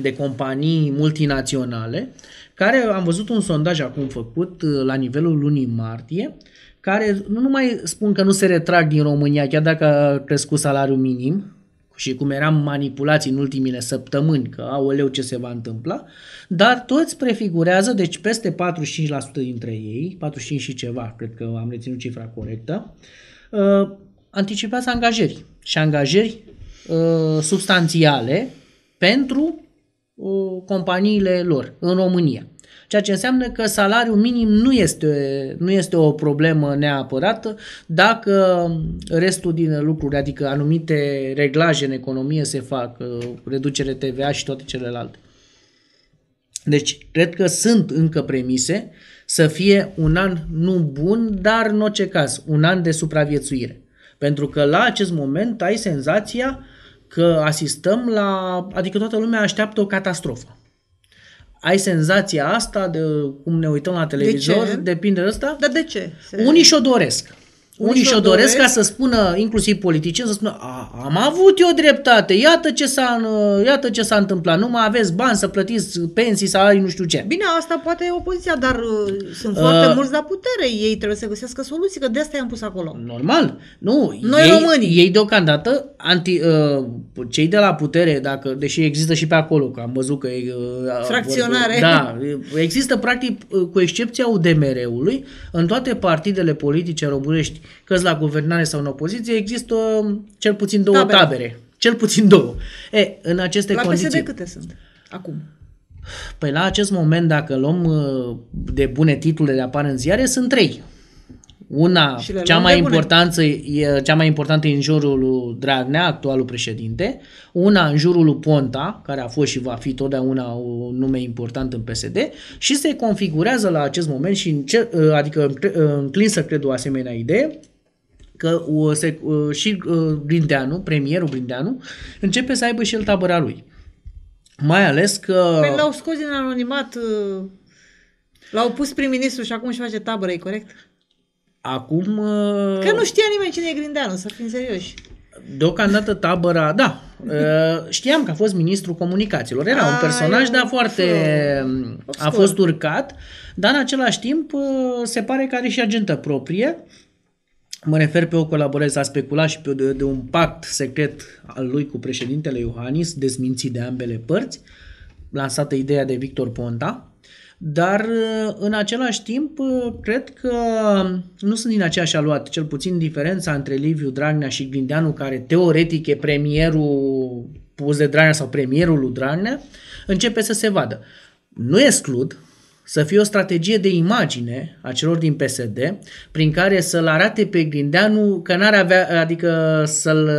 de companii multinaționale, care am văzut un sondaj acum făcut uh, la nivelul lunii martie, care nu numai spun că nu se retrag din România, chiar dacă a crescut salariul minim, și cum eram manipulați în ultimile săptămâni, că leu ce se va întâmpla, dar toți prefigurează, deci peste 45% dintre ei, 45 și ceva, cred că am reținut cifra corectă, uh, anticipează angajări și angajări uh, substanțiale pentru uh, companiile lor în România. Ceea ce înseamnă că salariul minim nu este, nu este o problemă neapărată dacă restul din lucruri, adică anumite reglaje în economie se fac, uh, reducere TVA și toate celelalte. Deci, cred că sunt încă premise să fie un an nu bun, dar în orice caz, un an de supraviețuire. Pentru că la acest moment ai senzația că asistăm la... adică toată lumea așteaptă o catastrofă. ai senzația asta de cum ne uităm la televizor, ce? depinde de asta. Dar de ce? Se... Unii și-o doresc. Unii Unii și-o și-o doresc ca doresc. să spună, inclusiv politicieni, să spună, "A, am avut eu dreptate, iată ce, s-a, iată ce s-a întâmplat, nu mai aveți bani să plătiți pensii, salarii, nu știu ce. Bine, asta poate e opoziția, dar uh, sunt foarte Uh. mulți la putere. Ei trebuie să găsească soluții, că de asta i-am pus acolo. Normal. Nu, Noi ei, românii. ei deocamdată, anti, uh, cei de la putere, dacă, deși există și pe acolo, că am văzut că e... Uh, Fracționare. Da, există practic, uh, cu excepția UDMR-ului, în toate partidele politice românești, că la guvernare sau în opoziție, există uh, cel puțin două Tabere. tabere. Cel puțin două. E, în aceste La condiții... PSD câte sunt acum? Păi la acest moment, dacă luăm uh, de bune titluri de apar în ziare, sunt trei. Una, Și le cea luăm mai, de bune. importantă, e, cea mai importantă e în jurul lui Dragnea, actualul președinte, una în jurul lui Ponta, care a fost și va fi totdeauna un nume important în PSD, și se configurează la acest moment și încer, uh, adică încre- uh, înclin să cred o asemenea idee, că uh, se, uh, și uh, Grindeanu, premierul Grindeanu, începe să aibă și el tabăra lui. Mai ales că... Păi l-au scos din anonimat, uh, l-au pus prim-ministru și acum își face tabără, e corect? Acum, uh, Că nu știa nimeni cine e Grindeanu, să fim serioși. deocamdată tabăra, da, uh, știam că a fost ministrul comunicațiilor, era un A, personaj, e dar un foarte, fel a obscur. fost urcat, dar în același timp uh, se pare că are și agentă proprie, Mă refer pe o colaborare, s-a speculat și pe de, de un pact secret al lui cu președintele Iohannis, dezmințit de ambele părți, lansată ideea de Victor Ponta, dar uh, în același timp uh, cred că nu sunt din aceeași aluat, cel puțin diferența între Liviu Dragnea și Grindeanu, care teoretic e premierul pus de Dragnea sau premierul lui Dragnea, începe să se vadă. Nu exclud să fie o strategie de imagine a celor din PSD, prin care să-l arate pe Grindeanu că n-ar avea, adică să-l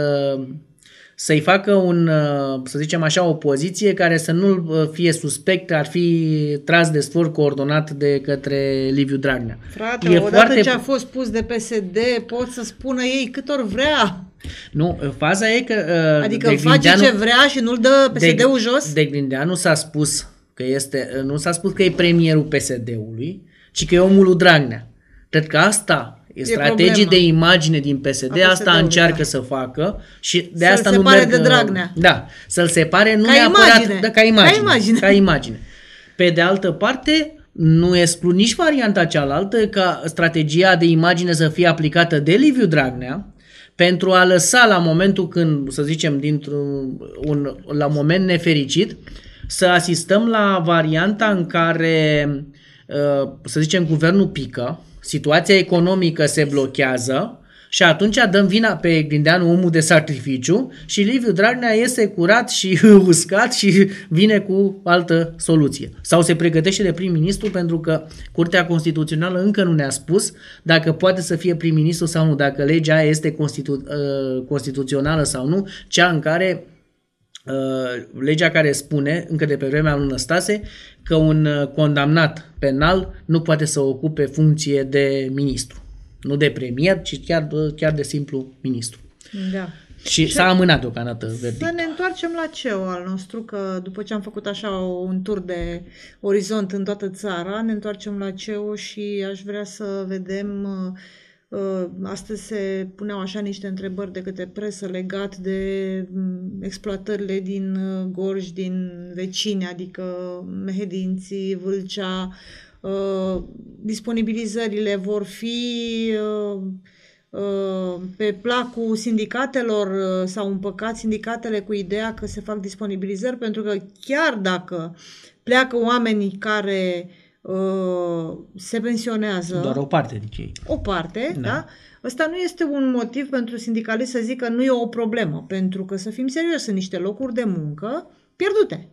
să-i facă un, să zicem așa, o poziție care să nu fie suspect, ar fi tras de sfor coordonat de către Liviu Dragnea. Frate, e odată foarte... ce a fost pus de PSD, pot să spună ei cât ori vrea. Nu, faza e că... Adică de face ce vrea și nu-l dă PSD-ul de, jos? De Grindeanu s-a spus că este, nu s-a spus că e premierul PSD-ului, ci că e omul lui Dragnea. Cred că asta e, e strategii problema. de imagine din PSD, PSD asta încearcă da. să facă și de să asta nu merg... de Dragnea. Da, să-l separe nu ca neapărat... Imagine. Da, ca imagine. Ca imagine. Ca imagine. Pe de altă parte, nu exclud nici varianta cealaltă ca strategia de imagine să fie aplicată de Liviu Dragnea, pentru a lăsa la momentul când, să zicem, dintr-un un, la un moment nefericit, să asistăm la varianta în care, să zicem, guvernul pică, situația economică se blochează și atunci dăm vina pe Grindeanu omul de sacrificiu și Liviu Dragnea iese curat și uscat și vine cu altă soluție. Sau se pregătește de prim-ministru pentru că Curtea Constituțională încă nu ne-a spus dacă poate să fie prim-ministru sau nu, dacă legea este constitu- uh, constituțională sau nu, cea în care Uh, legea care spune, încă de pe vremea lui Năstase, că un uh, condamnat penal nu poate să ocupe funcție de ministru. Nu de premier, ci chiar, chiar de simplu ministru. Da. Și, și s-a amânat deocamdată Să ne întoarcem la CEO al nostru, că după ce am făcut așa un tur de orizont în toată țara, ne întoarcem la CEO și aș vrea să vedem uh, Astăzi se puneau așa niște întrebări de către presă legat de exploatările din Gorj, din vecini, adică Mehedinții, Vâlcea. Disponibilizările vor fi pe placul sindicatelor s-au împăcat sindicatele cu ideea că se fac disponibilizări pentru că chiar dacă pleacă oamenii care uh, se pensionează. Doar o parte dintre ei. O parte, da. da? Ăsta nu este un motiv pentru sindicalist să zică nu e o problemă, pentru că, să fim serioși, sunt niște locuri de muncă pierdute.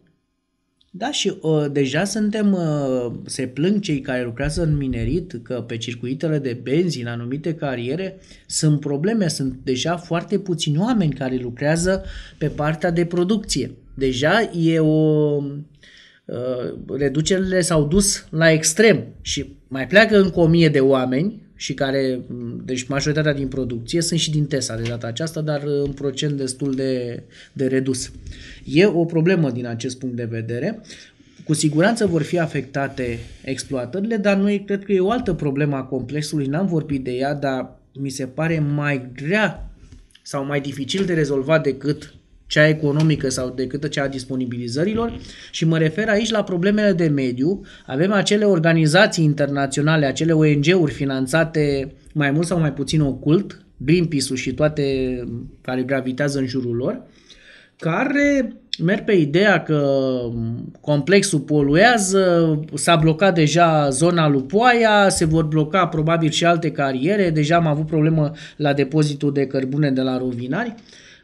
Da, și uh, deja suntem, uh, se plâng cei care lucrează în minerit că pe circuitele de benzi, în anumite cariere, sunt probleme, sunt deja foarte puțini oameni care lucrează pe partea de producție. Deja e o, reducerile s-au dus la extrem și mai pleacă încă o mie de oameni și care, deci majoritatea din producție sunt și din TESA de data aceasta, dar în procent destul de, de redus. E o problemă din acest punct de vedere. cu siguranță vor fi afectate exploatările, dar noi cred că e o altă problemă a complexului, n-am vorbit de ea, dar mi se pare mai grea sau mai dificil de rezolvat decât cea economică sau decât cea a disponibilizărilor. Și mă refer aici la problemele de mediu. Avem acele organizații internaționale, acele ONG-uri finanțate mai mult sau mai puțin ocult, Greenpeace-ul și toate care gravitează în jurul lor, care merg pe ideea că complexul poluează, s-a blocat deja zona Lupoaia, se vor bloca probabil și alte cariere, deja am avut problemă la depozitul de cărbune de la Rovinari,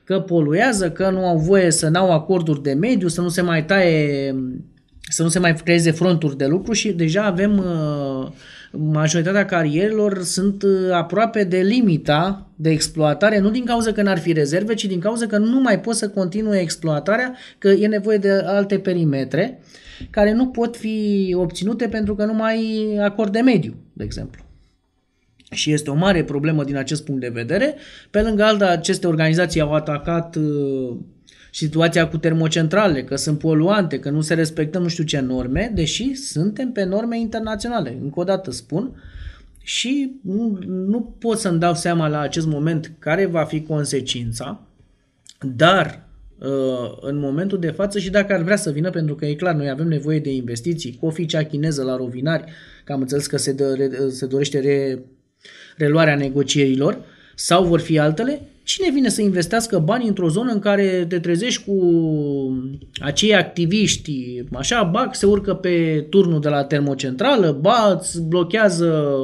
că poluează, că nu au voie să n-au acorduri de mediu, să nu se mai taie, să nu se mai creeze fronturi de lucru și deja avem uh, majoritatea carierelor sunt uh, aproape de limita de exploatare, nu din cauza că n-ar fi rezerve, ci din cauza că nu mai pot să continue exploatarea, că e nevoie de alte perimetre care nu pot fi obținute pentru că nu mai acord de mediu, de exemplu. Și este o mare problemă din acest punct de vedere. Pe lângă alta, aceste organizații au atacat uh, situația cu termocentrale, că sunt poluante, că nu se respectă nu știu ce norme, deși suntem pe norme internaționale. Încă o dată spun, și nu, nu pot să-mi dau seama la acest moment care va fi consecința, dar uh, în momentul de față și dacă ar vrea să vină, pentru că e clar, noi avem nevoie de investiții, cu oficea chineză la rovinari, că am înțeles că se, dă, se dorește re, reluarea negocierilor, sau vor fi altele, Cine vine să investească bani într-o zonă în care te trezești cu acei activiști, așa, bac, se urcă pe turnul de la termocentrală, ba, îți blochează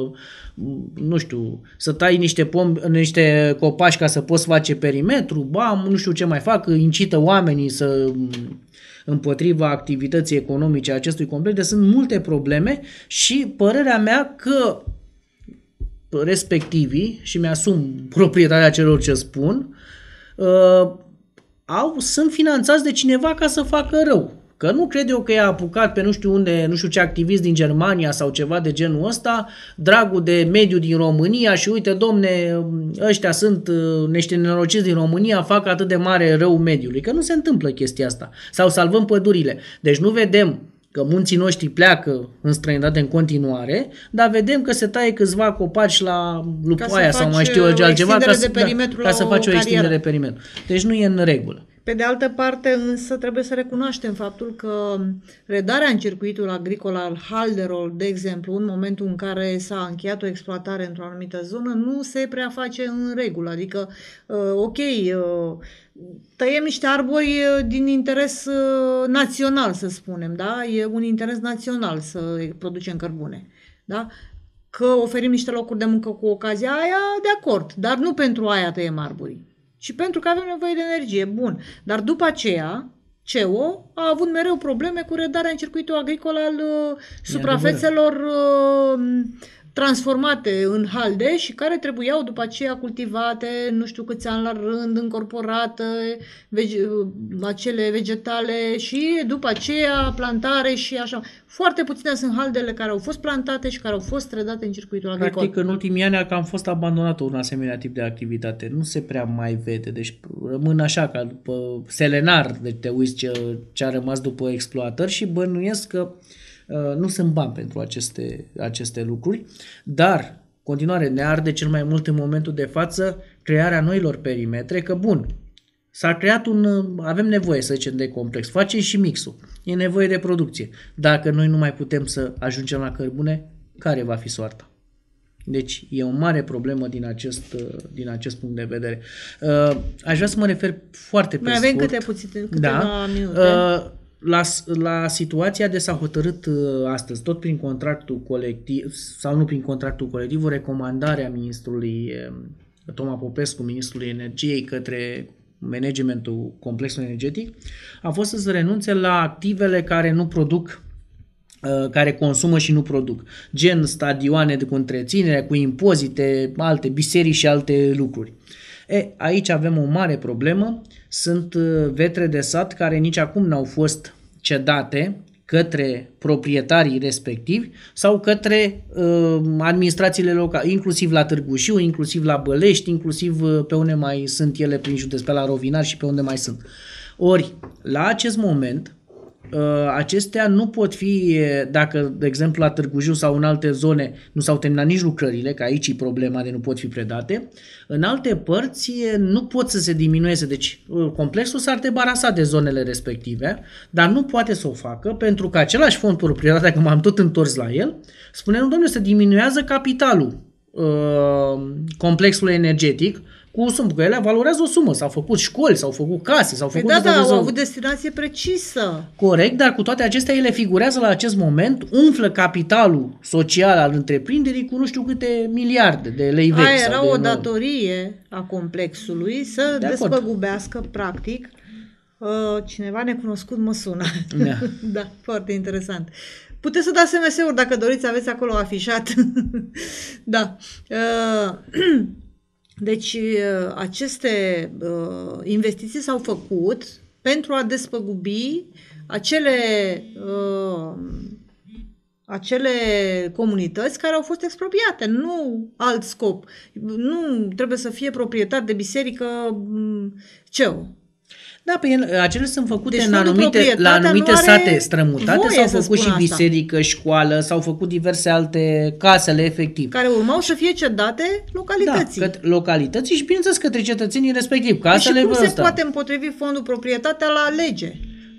nu știu, să tai niște, pom, niște copaci ca să poți face perimetru, ba, nu știu ce mai fac, incită oamenii să împotriva activității economice a acestui complex. Deci sunt multe probleme și părerea mea că respectivii, și mi-asum proprietatea celor ce spun, uh, au, sunt finanțați de cineva ca să facă rău. Că nu cred eu că e apucat pe nu știu unde, nu știu ce activist din Germania sau ceva de genul ăsta, dragul de mediu din România și uite, domne, ăștia sunt uh, niște nenorociți din România, fac atât de mare rău mediului. Că nu se întâmplă chestia asta. Sau salvăm pădurile. Deci nu vedem că munții noștri pleacă în străinătate în continuare, dar vedem că se taie câțiva copaci la lupoaia sau mai știu eu altceva ca, să, da, ca să faci o extindere de perimetru. Deci nu e în regulă. Pe de altă parte, însă, trebuie să recunoaștem faptul că redarea în circuitul agricol al Halderol, de exemplu, în momentul în care s-a încheiat o exploatare într-o anumită zonă, nu se prea face în regulă. Adică, uh, ok, uh, tăiem niște arbori uh, din interes național, să spunem, da? E un interes național să producem cărbune, da? Că oferim niște locuri de muncă cu ocazia aia, de acord, dar nu pentru aia tăiem arborii și pentru că avem nevoie de energie. Bun. Dar după aceea, CEO a avut mereu probleme cu redarea în circuitul agricol al uh, suprafețelor uh, transformate în halde și care trebuiau după aceea cultivate nu știu câți ani la rând, încorporate, vege- acele vegetale și după aceea plantare și așa. Foarte puține sunt haldele care au fost plantate și care au fost redate în circuitul agricol. Practic, în ultimii ani a cam fost abandonată un asemenea tip de activitate. Nu se prea mai vede, deci rămân așa ca după selenar, deci te uiți ce, ce a rămas după exploatări și bănuiesc că uh, Uh, nu sunt bani pentru aceste, aceste lucruri, dar continuare ne arde cel mai mult în momentul de față crearea noilor perimetre, că bun, S-a creat un, uh, avem nevoie să zicem de complex, facem și mixul, e nevoie de producție. Dacă noi nu mai putem să ajungem la cărbune, care va fi soarta? Deci e o mare problemă din acest, uh, din acest punct de vedere. aș vrea să mă refer foarte pe Mai scurt. avem câte puține, câteva da, minute. Uh, la, la situația de s-a hotărât uh, astăzi, tot prin contractul colectiv, sau nu prin contractul colectiv, o recomandare a ministrului um, Toma Popescu, ministrului energiei, către managementul complexului energetic, a fost să se renunțe la activele care nu produc uh, care consumă și nu produc, gen stadioane de cu întreținere, cu impozite, alte biserici și alte lucruri. E, aici avem o mare problemă, sunt uh, vetre de sat care nici acum n-au fost cedate către proprietarii respectivi sau către uh, administrațiile locale, inclusiv la Târgu Jiu, inclusiv la Bălești, inclusiv uh, pe unde mai sunt ele prin județ, pe la Rovinar și pe unde mai sunt. Ori, la acest moment, uh, acestea nu pot fi, dacă, de exemplu, la Târgu Jiu sau în alte zone nu s-au terminat nici lucrările, că aici e problema de nu pot fi predate, în alte părți nu pot să se diminueze. Deci uh, complexul s-ar debarasa de zonele respective, dar nu poate să o facă pentru că același fond proprietate, că m-am tot întors la el, spune, nu, domnule, se diminuează capitalul uh, complexului energetic, cu o sumă, că ele valorează o sumă. S-au făcut școli, s-au făcut case, s-au Păi făcut... da, da, dezvoltare. au avut destinație precisă. Corect, dar cu toate acestea ele figurează la acest moment, umflă capitalul social al întreprinderii cu nu știu câte miliarde de lei vechi. Aia sau era de o euro. datorie a complexului să De acord. despăgubească, practic, uh, cineva necunoscut mă sună. Da. da, foarte interesant. Puteți să dați SMS-uri dacă doriți, aveți acolo afișat. da. Uh, Deci, uh, aceste uh, investiții s-au făcut pentru a despăgubi acele, uh, acele comunități care au fost expropriate, nu alt scop. Nu trebuie să fie proprietar de biserică m, CEO. Da, pe el, acele sunt făcute Deci în fondul anumite, la proprietatea anumite nu are sate strămutate, voie s-au să făcut și spună asta. biserică, școală, s-au făcut diverse alte casele efectiv. care urmau să fie cedate Da, localității. către localității și bineînțeles către cetățenii respectiv. Păi și Casele cum vă se ăsta. poate împotrivi fondul proprietatea la lege?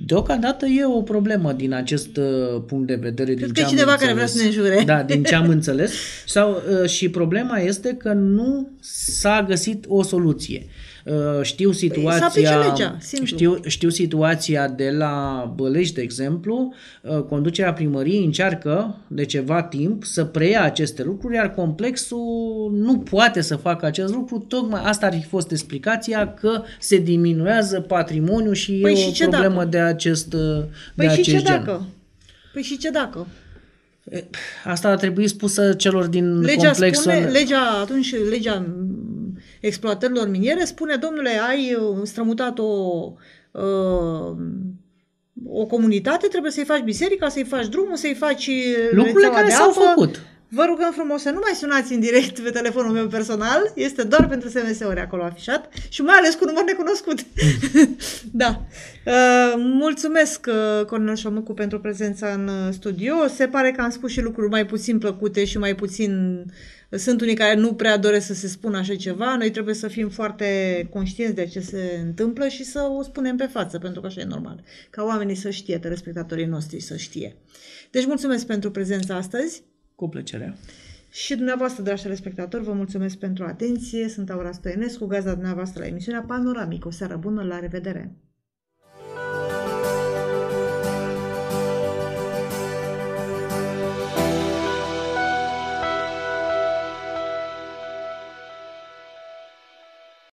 Deocamdată e o problemă din acest uh, punct de vedere. din că ce e am cineva care înțeles. vrea să ne înjure. Da, din ce am înțeles. Sau, uh, și problema este că nu s-a găsit o soluție. Uh, Știu situația, Păi, aplice legea, simplu. știu, știu situația de la Bălești, de exemplu, uh, conducerea primăriei încearcă de ceva timp să preia aceste lucruri, iar complexul nu poate să facă acest lucru, tocmai asta ar fi fost explicația că se diminuează patrimoniul și Păi e și o ce problemă dacă? de acest, uh, de Păi și acest ce gen. dacă? Păi și ce dacă? Asta ar trebui spusă celor din Legea complexul. spune, legea, atunci legea mm, exploatărilor miniere spune, domnule, ai uh, strămutat o, uh, o comunitate, trebuie să-i faci biserica, să-i faci drumul, să-i faci uh, Lucrurile rețeaua care de s-au apă. făcut. Vă rugăm frumos să nu mai sunați în direct pe telefonul meu personal, este doar pentru SMS-uri acolo afișat și mai ales cu număr necunoscut. da. Uh, mulțumesc, uh, Cornel Șomăcu, pentru prezența în uh, studio. Se pare că am spus și lucruri mai puțin plăcute și mai puțin... Sunt unii care nu prea doresc să se spună așa ceva. Noi trebuie să fim foarte conștienți de ce se întâmplă și să o spunem pe față, pentru că așa e normal. Ca oamenii să știe, telespectatorii noștri să știe. Deci mulțumesc pentru prezența astăzi. Cu plăcere. Și dumneavoastră, dragi telespectatori, vă mulțumesc pentru atenție. Sunt Aura Stoinescu, gazda dumneavoastră la emisiunea Panoramic. O seară bună, la revedere!